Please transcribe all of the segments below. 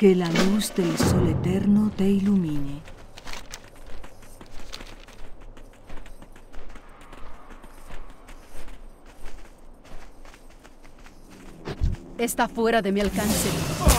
Que la luz del sol eterno te ilumine. Está fuera de mi alcance.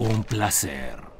Un placer.